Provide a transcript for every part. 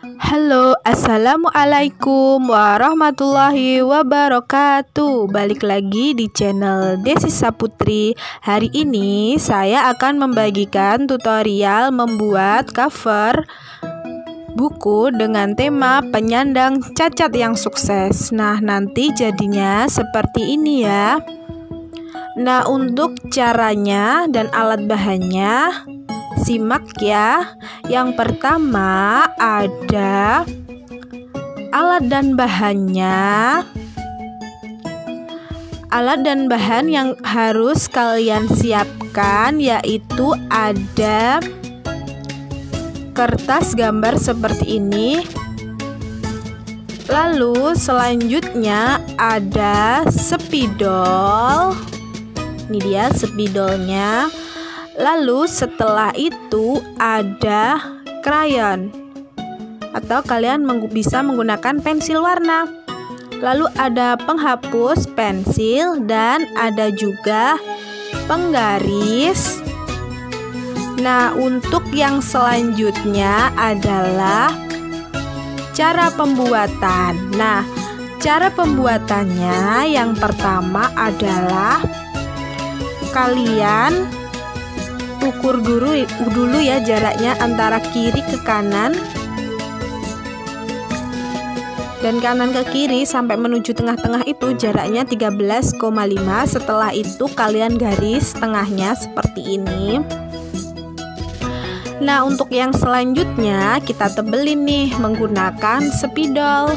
Halo, assalamualaikum warahmatullahi wabarakatuh. Balik lagi di channel Desi Saputri. Hari ini saya akan membagikan tutorial membuat cover buku dengan tema penyandang cacat yang sukses. Nah, nanti jadinya seperti ini ya. Nah, untuk caranya dan alat bahannya Simak ya. Yang pertama ada alat dan bahannya. Alat dan bahan yang harus kalian siapkan yaitu ada kertas gambar seperti ini. Lalu selanjutnya ada spidol. Ini dia spidolnya. Lalu setelah itu ada krayon atau kalian bisa menggunakan pensil warna. Lalu ada penghapus pensil dan ada juga penggaris. Nah, untuk yang selanjutnya adalah cara pembuatan. Nah, cara pembuatannya yang pertama adalah kalian ukur dulu dulu ya jaraknya antara kiri ke kanan. Dan kanan ke kiri sampai menuju tengah-tengah itu jaraknya 13,5 setelah itu kalian garis tengahnya seperti ini. Nah untuk yang selanjutnya kita tebelin nih menggunakan spidol.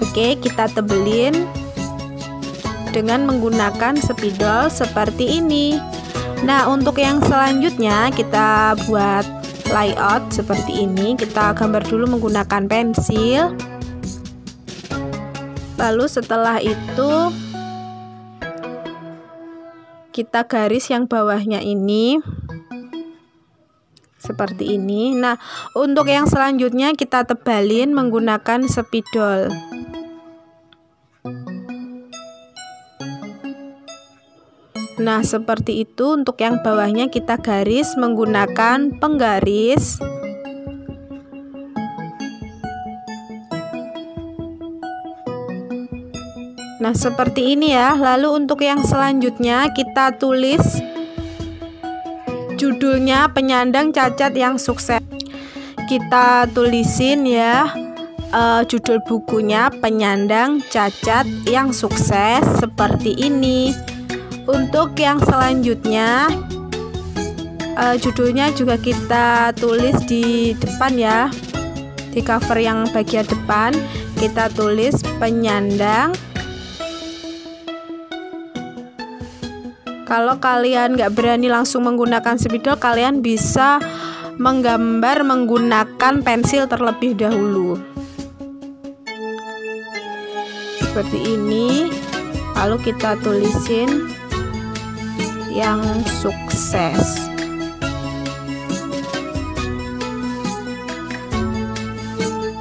Oke kita tebelin dengan menggunakan spidol seperti ini. Nah untuk yang selanjutnya kita buat layout seperti ini. Kita gambar dulu menggunakan pensil. Lalu setelah itu kita garis yang bawahnya ini seperti ini. Nah untuk yang selanjutnya kita tebalin menggunakan spidol Nah, seperti itu untuk yang bawahnya kita garis menggunakan penggaris. Nah, seperti ini ya. Lalu untuk yang selanjutnya kita tulis judulnya penyandang cacat yang sukses. Kita tulisin ya uh, judul bukunya penyandang cacat yang sukses seperti ini. Untuk yang selanjutnya uh, judulnya juga kita tulis di depan ya. Di cover yang bagian depan kita tulis penyandang. Kalau kalian nggak berani langsung menggunakan spidol, kalian bisa menggambar menggunakan pensil terlebih dahulu. Seperti ini. Lalu kita tulisin yang sukses.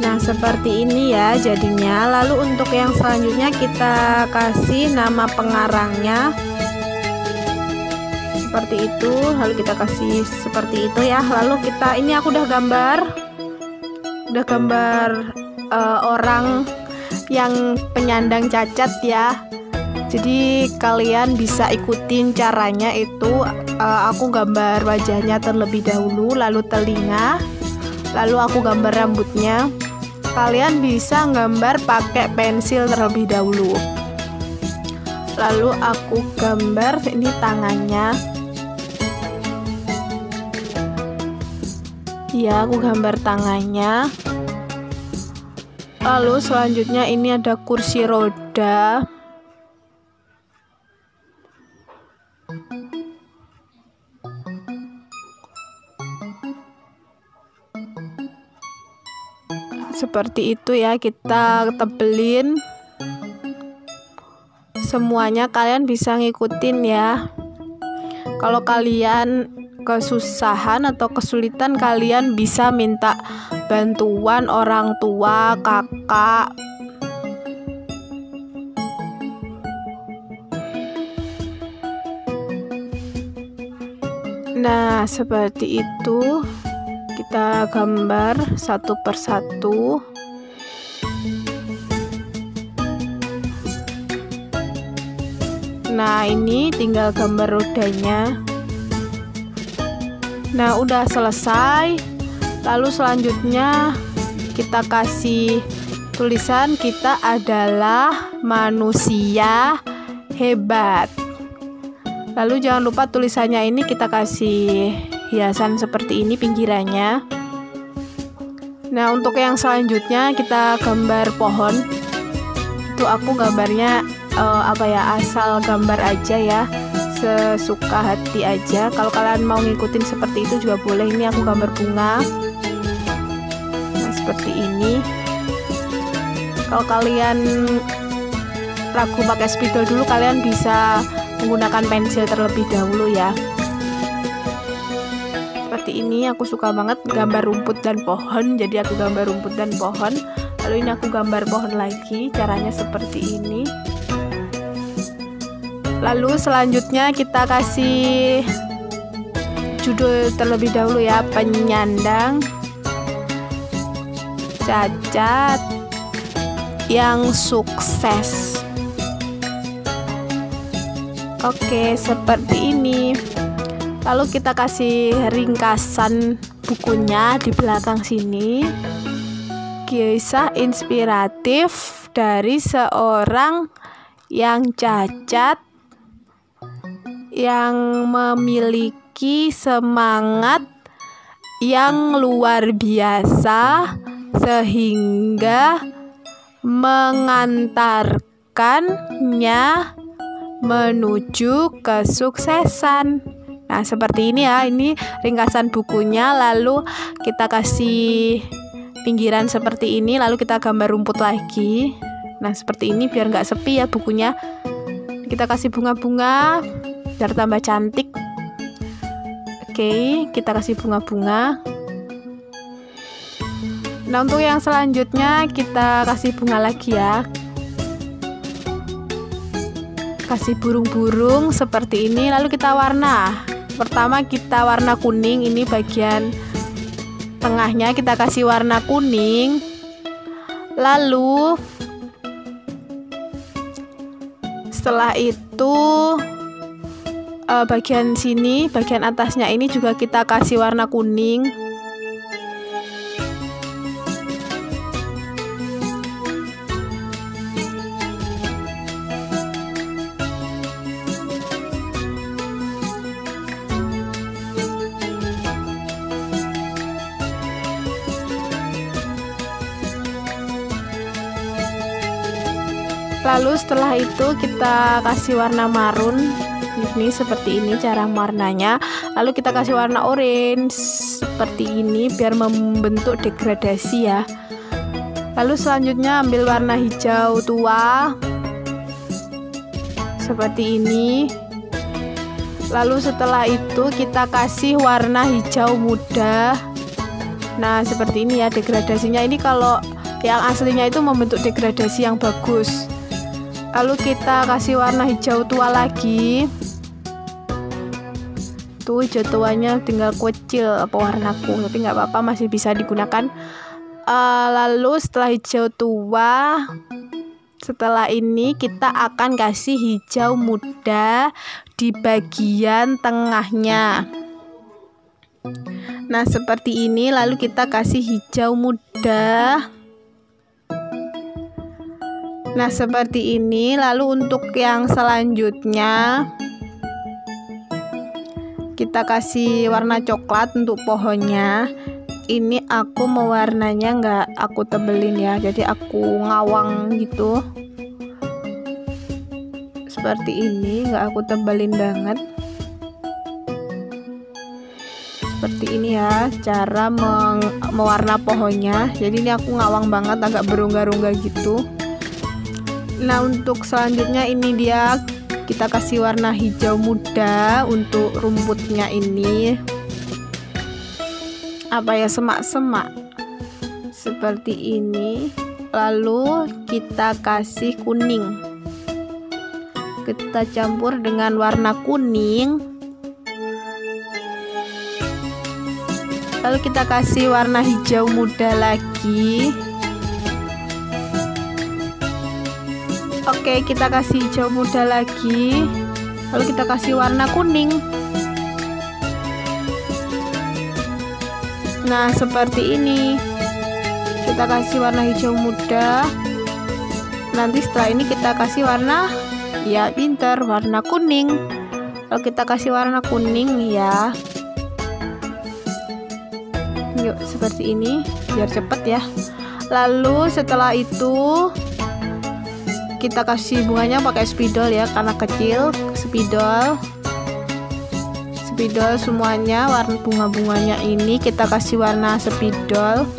Nah, seperti ini ya jadinya. Lalu untuk yang selanjutnya kita kasih nama pengarangnya. Seperti itu, lalu kita kasih seperti itu ya. Lalu kita ini aku udah gambar. Udah gambar uh, orang yang penyandang cacat ya jadi kalian bisa ikutin caranya itu uh, aku gambar wajahnya terlebih dahulu lalu telinga lalu aku gambar rambutnya. Kalian bisa gambar pakai pensil terlebih dahulu. Lalu aku gambar ini tangannya. Ya aku gambar tangannya. Lalu selanjutnya ini ada kursi roda seperti itu ya kita tebelin. Semuanya kalian bisa ngikutin ya. Kalau kalian kesusahan atau kesulitan kalian bisa minta bantuan orang tua kakak. Nah, seperti itu kita gambar satu persatu. Nah ini tinggal gambar rodanya. Nah udah selesai. Lalu selanjutnya kita kasih tulisan kita adalah manusia hebat. Lalu jangan lupa tulisannya ini kita kasih hiasan seperti ini pinggirannya. Nah untuk yang selanjutnya kita gambar pohon. Itu aku gambarnya uh, apa ya asal gambar aja ya. Sesuka hati aja. Kalau kalian mau ngikutin seperti itu juga boleh. Ini aku gambar bunga. Nah seperti ini. Kalau kalian ragu pakai spidol dulu kalian bisa menggunakan pensil terlebih dahulu ya seperti ini aku suka banget gambar rumput dan pohon. Jadi aku gambar rumput dan pohon. Lalu ini aku gambar pohon lagi caranya seperti ini. Lalu selanjutnya kita kasih judul terlebih dahulu ya penyandang cacat yang sukses. Oke seperti ini lalu kita kasih ringkasan bukunya di belakang sini kisah inspiratif dari seorang yang cacat yang memiliki semangat yang luar biasa sehingga mengantarkannya menuju kesuksesan. Nah, seperti ini ya. Ini ringkasan bukunya lalu kita kasih pinggiran seperti ini lalu kita gambar rumput lagi. Nah, seperti ini biar nggak sepi ya bukunya. Kita kasih bunga-bunga biar tambah cantik oke kita kasih bunga-bunga nah untuk yang selanjutnya kita kasih bunga lagi ya kasih burung-burung seperti ini lalu kita warna pertama kita warna kuning. Ini bagian tengahnya. Kita kasih warna kuning. Lalu setelah itu uh, bagian sini, bagian atasnya ini juga kita kasih warna kuning. Lalu setelah itu kita kasih warna marun. Ini seperti ini cara warnanya lalu kita kasih warna orange seperti ini biar membentuk degradasi ya. Lalu selanjutnya ambil warna hijau tua seperti ini. Lalu setelah itu kita kasih warna hijau muda. Nah seperti ini ya degradasinya. Ini kalau yang aslinya itu membentuk degradasi yang bagus lalu kita kasih warna hijau tua lagi. Tuh hijau tuanya tinggal kecil apa warnaku tapi nggak apa-apa masih bisa digunakan. Uh, lalu setelah hijau tua setelah ini kita akan kasih hijau muda di bagian tengahnya. Nah seperti ini lalu kita kasih hijau muda Nah, seperti ini. Lalu untuk yang selanjutnya kita kasih warna coklat untuk pohonnya. Ini aku mewarnanya nggak aku tebelin ya. Jadi aku ngawang gitu. Seperti ini, nggak aku tebelin banget. Seperti ini ya cara mewarna pohonnya. Jadi ini aku ngawang banget agak berungga-rungga gitu. Nah untuk selanjutnya ini dia. Kita kasih warna hijau muda untuk rumputnya ini. Apa ya semak-semak seperti ini. Lalu kita kasih kuning. Kita campur dengan warna kuning. Lalu kita kasih warna hijau muda lagi Oke kita kasih hijau muda lagi. Lalu kita kasih warna kuning. Nah seperti ini. Kita kasih warna hijau muda. Nanti setelah ini kita kasih warna ya pinter warna kuning. Kalau kita kasih warna kuning ya. Yuk seperti ini biar cepet ya. Lalu setelah itu kita kasih bunganya pakai spidol ya karena kecil spidol. Spidol semuanya warna bunga-bunganya ini kita kasih warna spidol.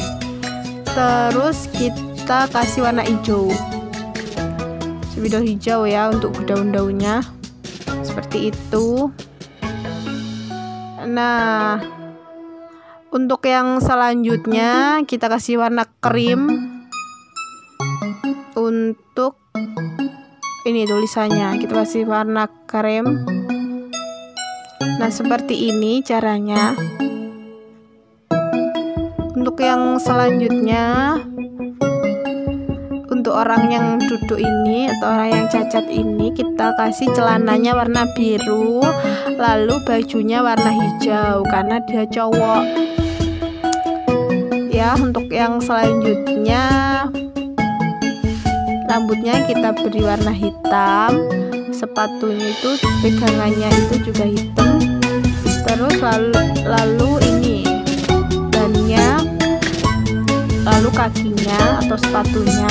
Terus kita kasih warna hijau. Spidol hijau ya untuk daun-daunnya. Seperti itu. Nah untuk yang selanjutnya kita kasih warna krim. Untuk ini tulisannya kita kasih warna krim nah seperti ini caranya. Untuk yang selanjutnya untuk orang yang duduk ini atau orang yang cacat ini kita kasih celananya warna biru lalu bajunya warna hijau karena dia cowok. Ya untuk yang selanjutnya rambutnya kita beri warna hitam. Sepatunya itu pegangannya itu juga hitam. Terus lalu lalu ini bannya lalu kakinya atau sepatunya.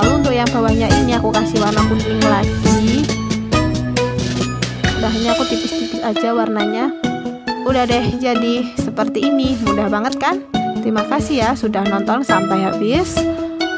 Lalu untuk yang bawahnya ini aku kasih warna kuning lagi. Udahnya aku tipis-tipis aja warnanya. Udah deh jadi seperti ini. Mudah banget kan? Terima kasih ya sudah nonton sampai habis